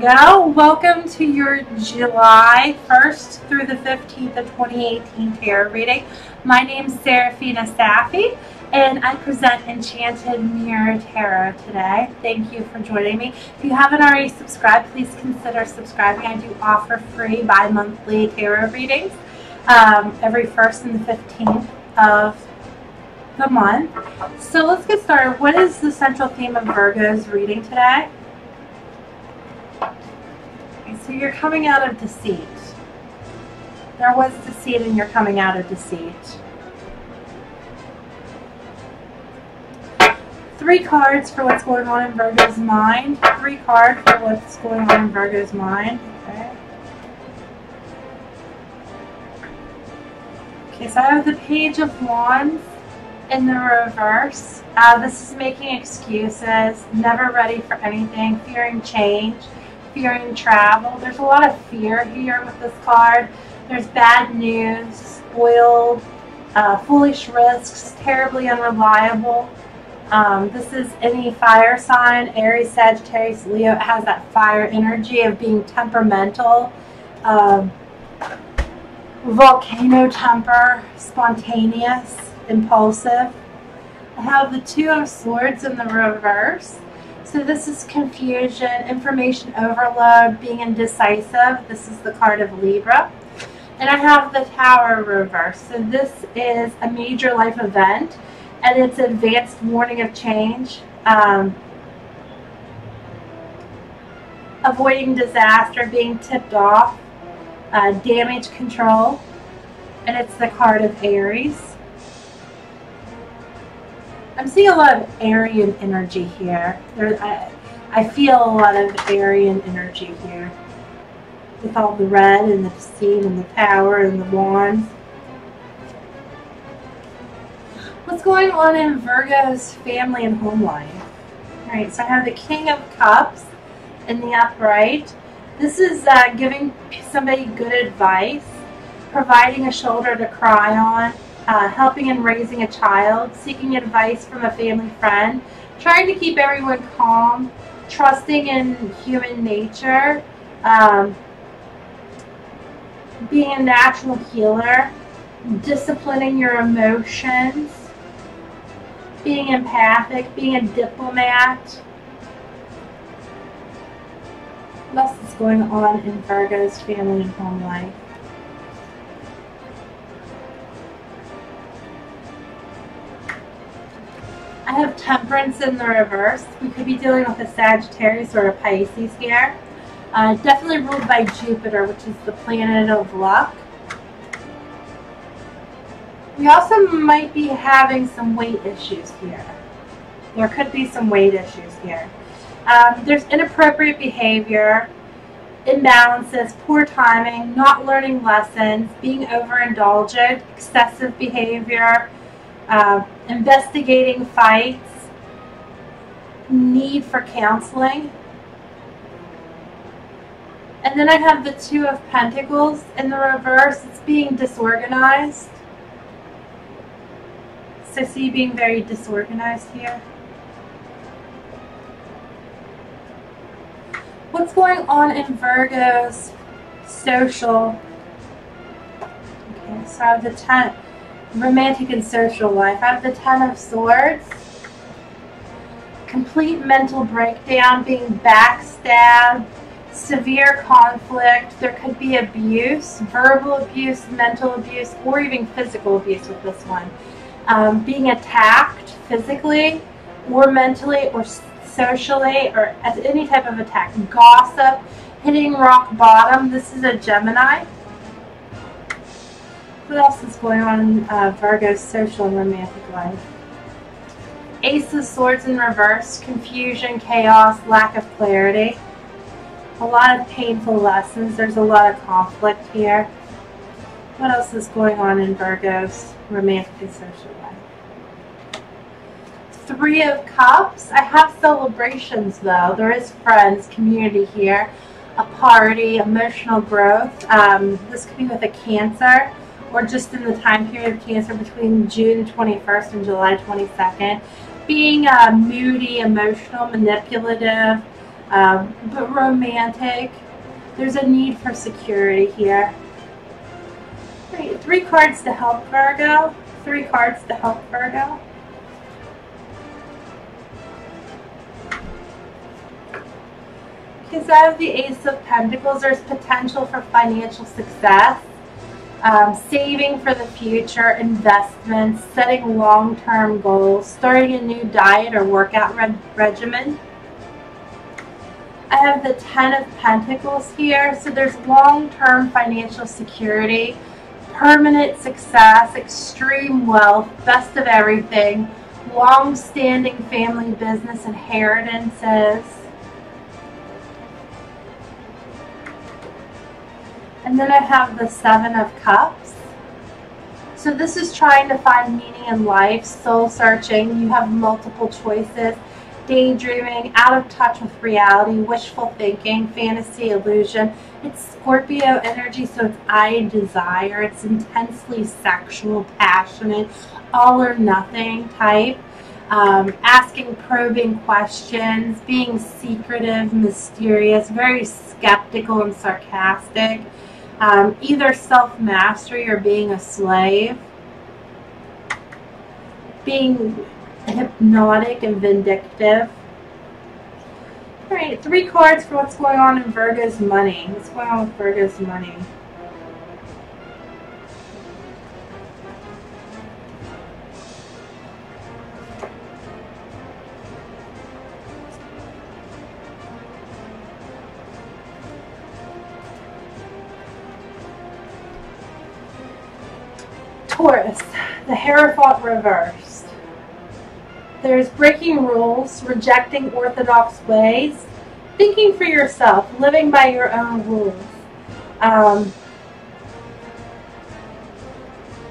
Welcome to your July 1st through the 15th of 2018 tarot reading. My name is Serafina Safi and I present Enchanted Mirror Tarot today. Thank you for joining me. If you haven't already subscribed, please consider subscribing. I do offer free bi-monthly tarot readings um, every 1st and the 15th of the month. So let's get started. What is the central theme of Virgo's reading today? So you're coming out of deceit. There was deceit and you're coming out of deceit. Three cards for what's going on in Virgo's mind. Three cards for what's going on in Virgo's mind. Okay. Okay, so I have the Page of Wands in the reverse. Uh, this is making excuses, never ready for anything, fearing change, fearing travel. There's a lot of fear here with this card. There's bad news, spoiled, uh, foolish risks, terribly unreliable. Um, this is any fire sign, Aries, Sagittarius, Leo. It has that fire energy of being temperamental, um, volcano temper, spontaneous impulsive. I have the Two of Swords in the reverse. So this is confusion, information overload, being indecisive. This is the card of Libra. And I have the Tower reverse. So this is a major life event and it's advanced warning of change. Um, avoiding disaster, being tipped off, uh, damage control, and it's the card of Aries. I'm seeing a lot of Arian energy here. There, I, I feel a lot of Arian energy here. With all the red and the steam and the power and the wands. What's going on in Virgo's family and home life? Alright, so I have the King of Cups in the upright. This is uh, giving somebody good advice, providing a shoulder to cry on, uh, helping and raising a child, seeking advice from a family friend, trying to keep everyone calm, trusting in human nature, um, being a natural healer, disciplining your emotions, being empathic, being a diplomat. What else is going on in Virgo's family and home life? Temperance in the reverse. We could be dealing with a Sagittarius or a Pisces here. Uh, definitely ruled by Jupiter, which is the planet of luck. We also might be having some weight issues here. There could be some weight issues here. Um, there's inappropriate behavior, imbalances, poor timing, not learning lessons, being overindulgent, excessive behavior, uh, investigating fights, need for counseling. And then I have the Two of Pentacles in the reverse. It's being disorganized. So see being very disorganized here. What's going on in Virgo's social? Okay, so I have the ten romantic and social life. I have the Ten of Swords. Complete mental breakdown, being backstabbed, severe conflict. There could be abuse, verbal abuse, mental abuse, or even physical abuse with this one. Um, being attacked physically or mentally or socially or as any type of attack. Gossip, hitting rock bottom. This is a Gemini. What else is going on in uh, Virgo's social and romantic life? Ace of Swords in reverse, confusion, chaos, lack of clarity. A lot of painful lessons. There's a lot of conflict here. What else is going on in Virgo's romantic and social life? Three of Cups. I have celebrations though. There is friends, community here. A party, emotional growth. Um, this could be with a Cancer or just in the time period of Cancer between June 21st and July 22nd. Being uh, moody, emotional, manipulative, um, but romantic. There's a need for security here. Right, three cards to help Virgo. Three cards to help Virgo. Because I have the Ace of Pentacles, there's potential for financial success um, saving for the future, investments, setting long-term goals, starting a new diet or workout re regimen. I have the Ten of Pentacles here, so there's long-term financial security, permanent success, extreme wealth, best of everything, long-standing family business inheritances, And then I have the Seven of Cups. So this is trying to find meaning in life, soul searching. You have multiple choices, daydreaming, out of touch with reality, wishful thinking, fantasy, illusion. It's Scorpio energy, so it's I desire. It's intensely sexual, passionate, all or nothing type. Um, asking probing questions, being secretive, mysterious, very skeptical and sarcastic um, either self-mastery or being a slave, being hypnotic and vindictive. All right, three cards for what's going on in Virgo's money. What's going on with Virgo's money? Taurus, the Hierophant reversed. There's breaking rules, rejecting orthodox ways, thinking for yourself, living by your own rules, um,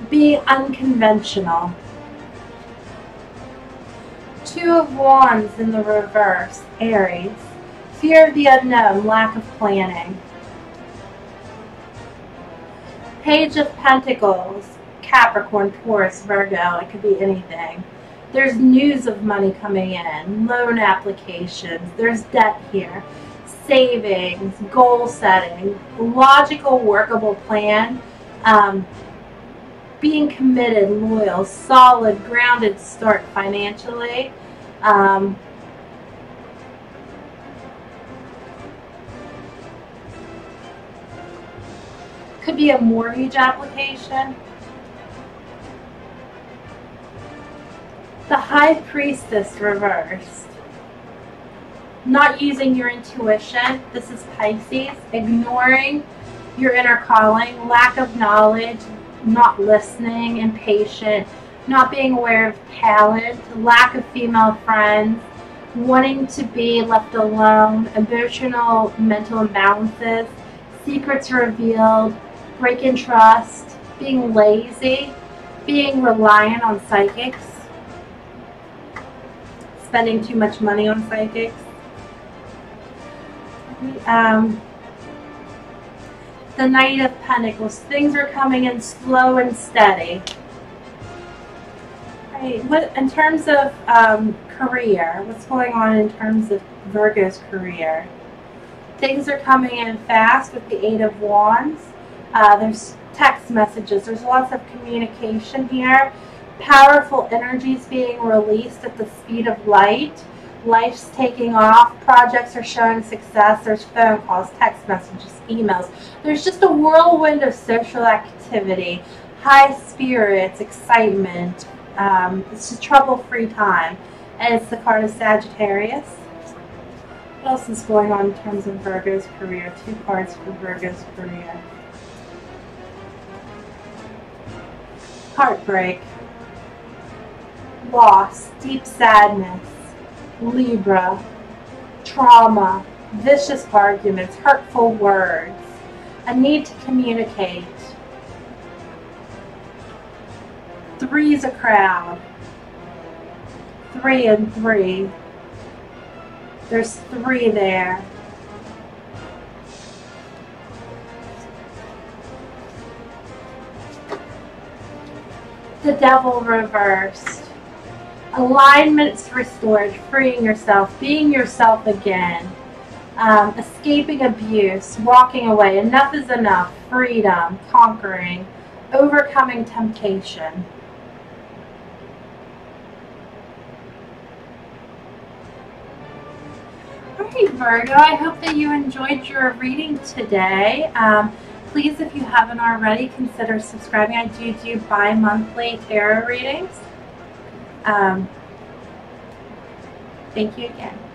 being unconventional. Two of Wands in the reverse, Aries. Fear of the unknown, lack of planning. Page of Pentacles, Capricorn, Taurus, Virgo, it could be anything. There's news of money coming in, loan applications, there's debt here, savings, goal setting, logical, workable plan, um, being committed, loyal, solid, grounded start financially. Um, could be a mortgage application. The High Priestess reversed. Not using your intuition. This is Pisces. Ignoring your inner calling. Lack of knowledge. Not listening. Impatient. Not being aware of talent. Lack of female friends. Wanting to be left alone. Emotional mental imbalances. Secrets revealed. breaking trust. Being lazy. Being reliant on psychics spending too much money on psychics. Um, the Knight of Pentacles. Things are coming in slow and steady. Right. What in terms of um, career? What's going on in terms of Virgo's career? Things are coming in fast with the Eight of Wands. Uh, there's text messages. There's lots of communication here powerful energies being released at the speed of light. Life's taking off. Projects are showing success. There's phone calls, text messages, emails. There's just a whirlwind of social activity, high spirits, excitement. Um, it's just trouble-free time. And it's the card of Sagittarius. What else is going on in terms of Virgo's career? Two cards for Virgo's career. Heartbreak loss, deep sadness, Libra, trauma, vicious arguments, hurtful words, a need to communicate. Three is a crowd. Three and three. There's three there. The devil reversed alignment's restored, freeing yourself, being yourself again. um, escaping abuse, walking away, enough is enough, freedom, conquering, overcoming temptation. All right, Virgo, I hope that you enjoyed your reading today. Um, please, if you haven't already, consider subscribing. I do do bi-monthly tarot readings. Um, thank you again.